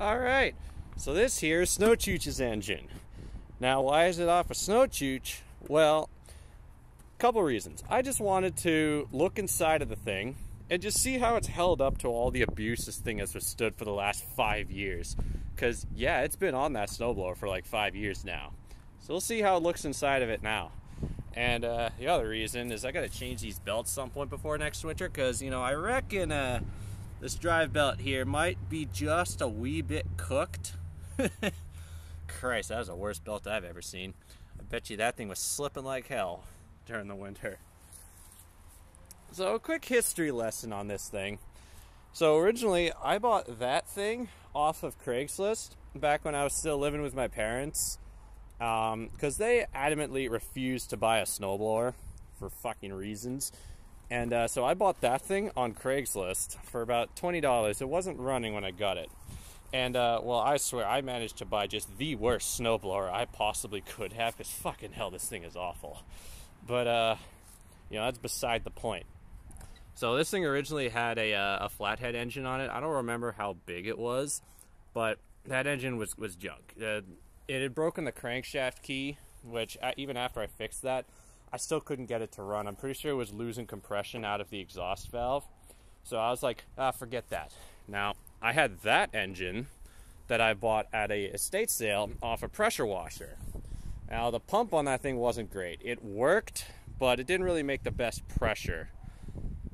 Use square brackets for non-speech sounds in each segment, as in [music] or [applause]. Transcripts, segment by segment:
All right, so this here is Snow Chooch's engine. Now, why is it off a of Snow Chooch? Well, a couple reasons. I just wanted to look inside of the thing and just see how it's held up to all the abuse this thing has withstood for the last five years. Because, yeah, it's been on that snowblower for like five years now. So we'll see how it looks inside of it now. And uh, the other reason is I got to change these belts some point before next winter because, you know, I reckon uh, this drive belt here might be just a wee bit cooked. [laughs] Christ, that was the worst belt I've ever seen. I bet you that thing was slipping like hell during the winter. So, a quick history lesson on this thing. So, originally, I bought that thing off of Craigslist back when I was still living with my parents because um, they adamantly refused to buy a snowblower for fucking reasons. And uh, so I bought that thing on Craigslist for about $20. It wasn't running when I got it. And, uh, well, I swear, I managed to buy just the worst snowblower I possibly could have because fucking hell, this thing is awful. But, uh, you know, that's beside the point. So this thing originally had a, uh, a flathead engine on it. I don't remember how big it was, but that engine was, was junk. Uh, it had broken the crankshaft key, which uh, even after I fixed that, I still couldn't get it to run. I'm pretty sure it was losing compression out of the exhaust valve. So I was like, ah, forget that. Now, I had that engine that I bought at a estate sale off a pressure washer. Now, the pump on that thing wasn't great. It worked, but it didn't really make the best pressure.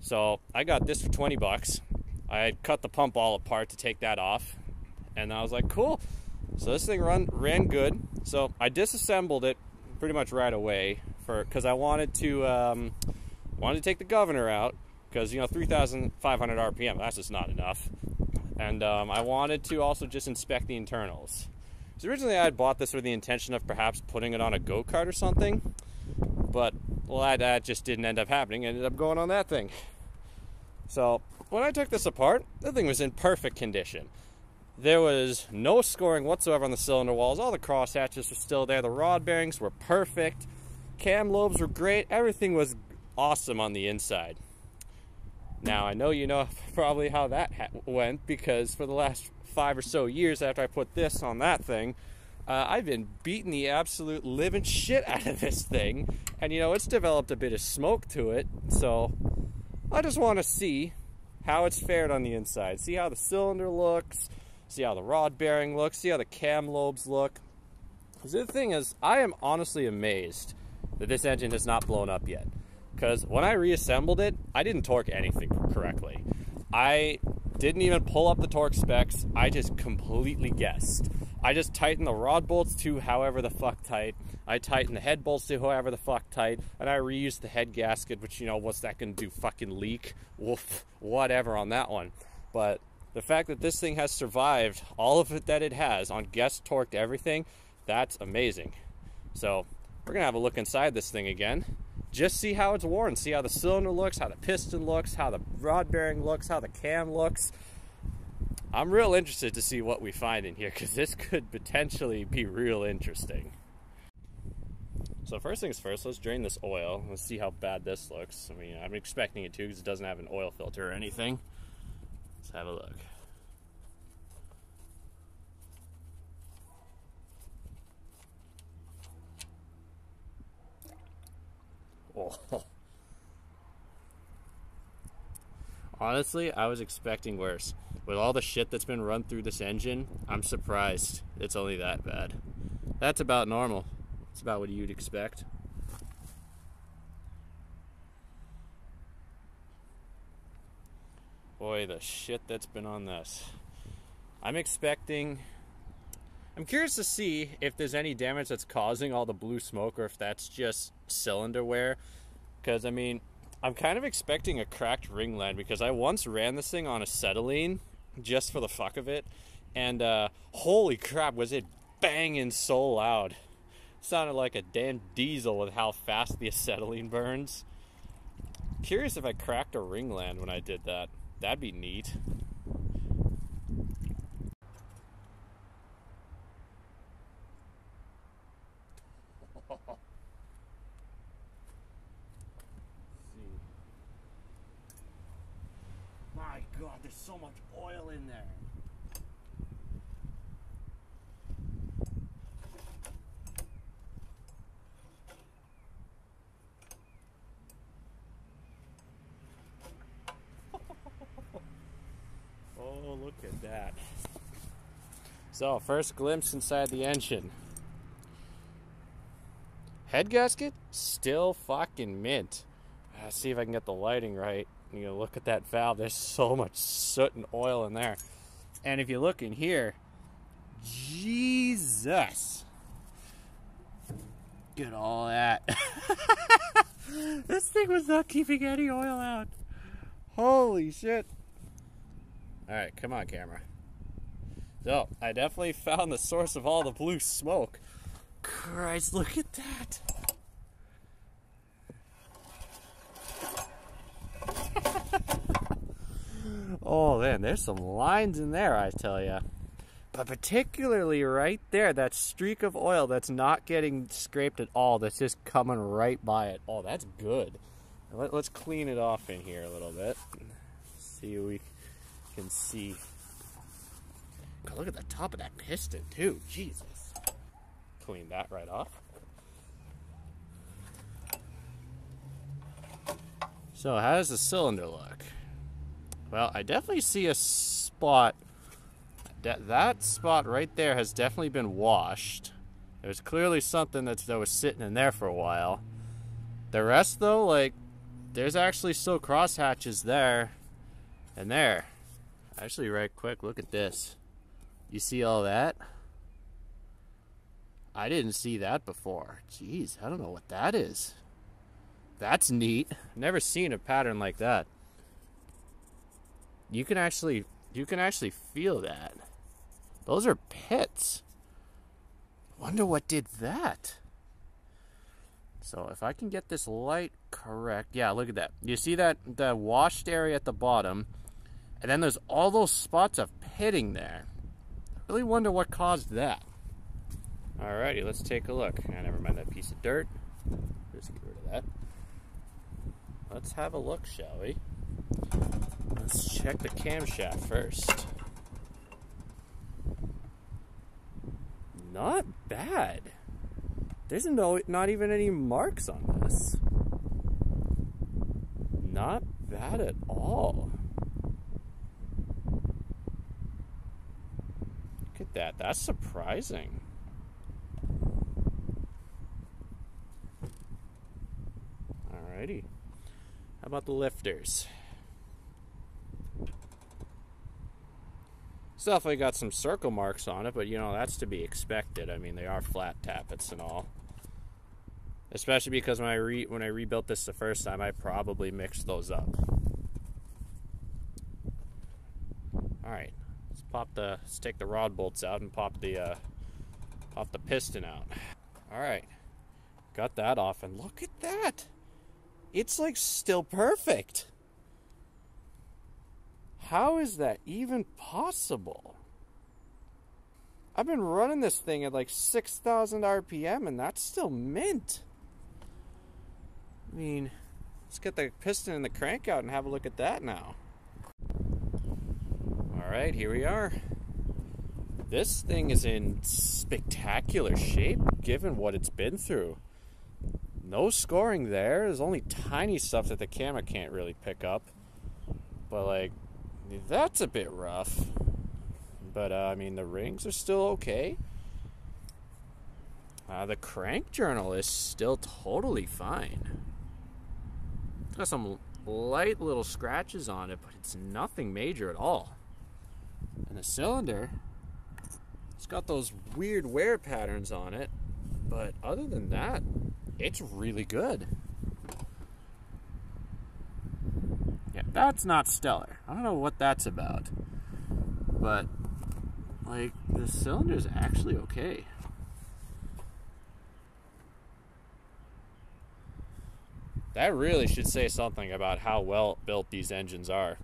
So I got this for 20 bucks. I had cut the pump all apart to take that off. And I was like, cool, so this thing run ran good. So I disassembled it pretty much right away for because I wanted to um, wanted to take the governor out because you know 3,500 RPM that's just not enough, and um, I wanted to also just inspect the internals. So originally I had bought this with the intention of perhaps putting it on a go kart or something, but well that, that just didn't end up happening. It ended up going on that thing. So when I took this apart, the thing was in perfect condition. There was no scoring whatsoever on the cylinder walls. All the cross hatches were still there. The rod bearings were perfect. Cam lobes were great. Everything was awesome on the inside. Now, I know you know [laughs] probably how that ha- went because for the last five or so years after I put this on that thing, uh, I've been beating the absolute living shit out of this thing. And you know, it's developed a bit of smoke to it. So I just want to see how it's fared on the inside. See how the cylinder looks see how the rod bearing looks, see how the cam lobes look. The thing is, I am honestly amazed that this engine has not blown up yet. Because when I reassembled it, I didn't torque anything correctly. I didn't even pull up the torque specs, I just completely guessed. I just tightened the rod bolts to however the fuck tight. I tightened the head bolts to however the fuck tight, and I reused the head gasket, which you know, what's that gonna do? Fucking leak? Woof, whatever on that one. But the fact that this thing has survived all of it that it has on guest torqued everything, that's amazing. So we're gonna have a look inside this thing again. Just see how it's worn, see how the cylinder looks, how the piston looks, how the rod bearing looks, how the cam looks. I'm real interested to see what we find in here because this could potentially be real interesting. So first things first, let's drain this oil. Let's see how bad this looks. I mean, I'm expecting it to because it doesn't have an oil filter or anything. Let's have a look. Oh. [laughs] Honestly, I was expecting worse. With all the shit that's been run through this engine, I'm surprised it's only that bad. That's about normal. It's about what you'd expect. Boy, the shit that's been on this. I'm expecting. I'm curious to see if there's any damage that's causing all the blue smoke or if that's just cylinder wear. Because, I mean, I'm kind of expecting a cracked ring ringland because I once ran this thing on acetylene just for the fuck of it. And uh, holy crap, was it banging so loud! sounded like a damn diesel with how fast the acetylene burns. Curious if I cracked a ringland when I did that. That'd be neat. so much oil in there. [laughs] oh, look at that. So, first glimpse inside the engine. Head gasket, still fucking mint. Let's see if I can get the lighting right. You know, look at that valve. There's so much soot and oil in there. And if you look in here, Jesus. Get all that. [laughs] this thing was not keeping any oil out. Holy shit. Alright, come on, camera. So, I definitely found the source of all the blue smoke. Christ, look at that. oh there's some lines in there, I tell you. But particularly right there, that streak of oil that's not getting scraped at all, that's just coming right by it. Oh, that's good. Let, us clean it off in here a little bit. See what we can see. God, look at the top of that piston too. Jesus. Clean that right off. So how does the cylinder look? Well, I definitely see a spot. That, that spot right there has definitely been washed. There's clearly something that's, that was sitting in there for a while. The rest, though, like, there's actually still crosshatches there and there. Actually, right quick, look at this. You see all that? I didn't see that before. Jeez, I don't know what that is. That's neat. Never seen a pattern like that you can actually you can actually feel that. Those are pits. Wonder what did that. So if I can get this light correct, yeah, look at that. You see that the washed area at the bottom, and then there's all those spots of pitting there. I really wonder what caused that. Alrighty, let's take a look. Ah, never mind that piece of dirt. Just get rid of that. Let's have a look, shall we? Let's check the camshaft first. Not bad. There's no, not even any marks on this. Not bad at all. Look at that. That's surprising. Alrighty. How about the lifters? It's definitely got some circle marks on it, but you know, that's to be expected. I mean, they are flat tappets and all. Especially because when I re when I rebuilt this the first time, I probably mixed those up. Alright. Let's pop the let's take the rod bolts out and pop the uh pop the piston out. Alright. Got that off and look at that. It's like still perfect. How is that even possible? I've been running this thing at like 6,000 RPM and that's still mint. I mean, let's get the piston and the crank out and have a look at that now. Alright, here we are. This thing is in spectacular shape given what it's been through. No scoring there. There's only tiny stuff that the camera can't really pick up. But like that's a bit rough. But, uh, I mean, the rings are still okay. Uh, the crank journal is still totally fine. It's got some light little scratches on it, but it's nothing major at all. And the cylinder, it's got those weird wear patterns on it, but other than that, it's really good. Yeah, that's not stellar. I don't know what that's about. But, like, the cylinder is actually okay. That really should say something about how well built these engines are.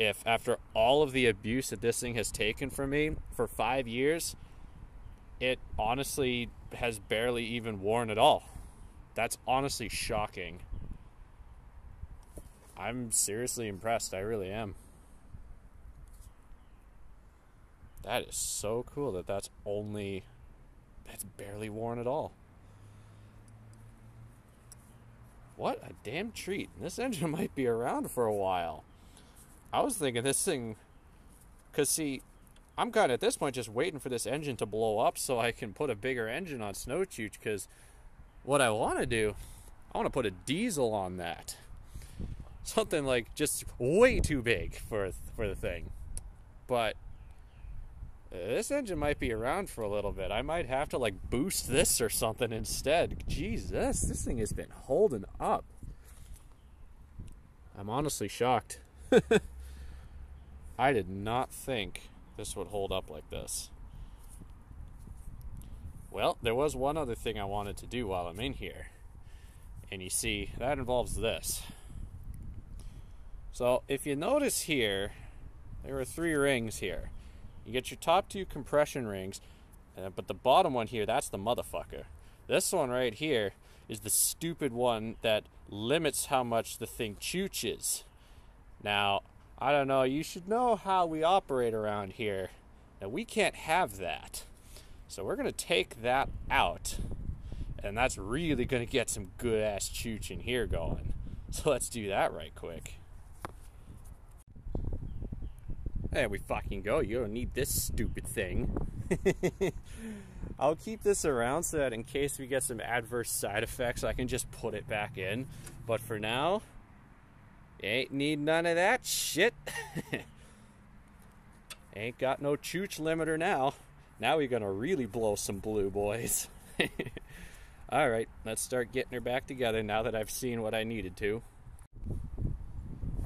If after all of the abuse that this thing has taken from me for five years, it honestly has barely even worn at all. That's honestly shocking. I'm seriously impressed. I really am. That is so cool that that's only that's barely worn at all. What a damn treat. This engine [laughs] might be around for a while. I was thinking this thing Because, see, I'm kind of at this point just waiting for this engine to blow up so I can put a bigger engine on Snow Chooch. Because what I want to do, I want to put a diesel on that. Something like just way too big for for the thing. But this engine might be around for a little bit. I might have to like boost this or something instead. Jesus, this thing has been holding up. I'm honestly shocked. [laughs] I did not think this would hold up like this. Well, there was one other thing I wanted to do while I'm in here. And you see, that involves this. So, if you notice here, there are three rings here. You get your top two compression rings, uh, but the bottom one here, that's the motherfucker. This one right here is the stupid one that limits how much the thing chooches. Now, I don't know, you should know how we operate around here. Now, we can't have that. So, we're going to take that out, and that's really going to get some good ass chooch in here going. So, let's do that right quick. There we fucking go. You don't need this stupid thing. [laughs] I'll keep this around so that in case we get some adverse side effects, I can just put it back in. But for now, ain't need none of that shit. [laughs] ain't got no chooch limiter now. Now we're gonna really blow some blue, boys. [laughs] All right, let's start getting her back together now that I've seen what I needed to.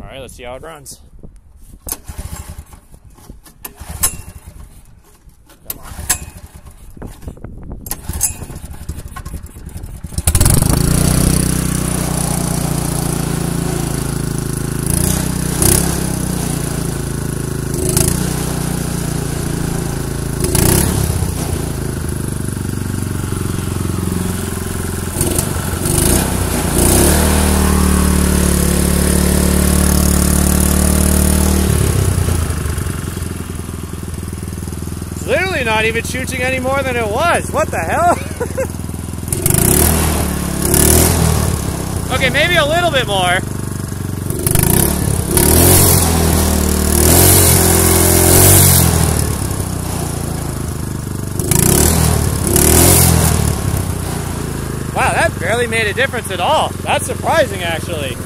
All right, let's see how it runs. Not even shooting any more than it was. What the hell? [laughs] okay, maybe a little bit more. Wow, that barely made a difference at all. That's surprising, actually.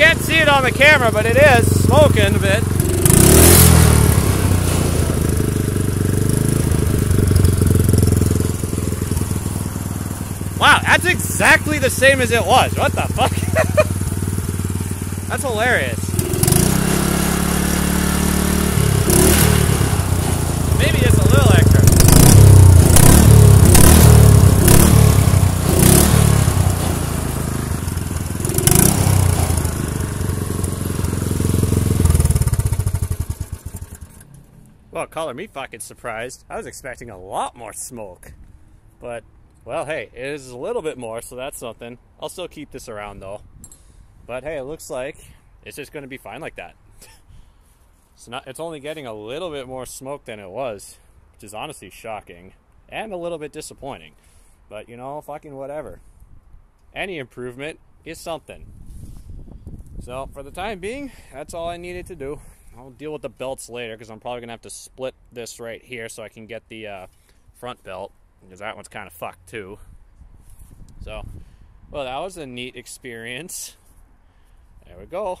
Can't see it on the camera, but it is smoking a bit. Wow, that's exactly the same as it was. What the fuck? [laughs] that's hilarious. Well, color me fucking surprised. I was expecting a lot more smoke. But, well, hey, it is a little bit more, so that's something. I'll still keep this around, though. But, hey, it looks like it's just going to be fine like that. [laughs] it's, not, it's only getting a little bit more smoke than it was, which is honestly shocking and a little bit disappointing. But, you know, fucking whatever. Any improvement is something. So, for the time being, that's all I needed to do. I'll deal with the belts later because I'm probably going to have to split this right here so I can get the uh, front belt because that one's kind of fucked too. So, well, that was a neat experience. There we go.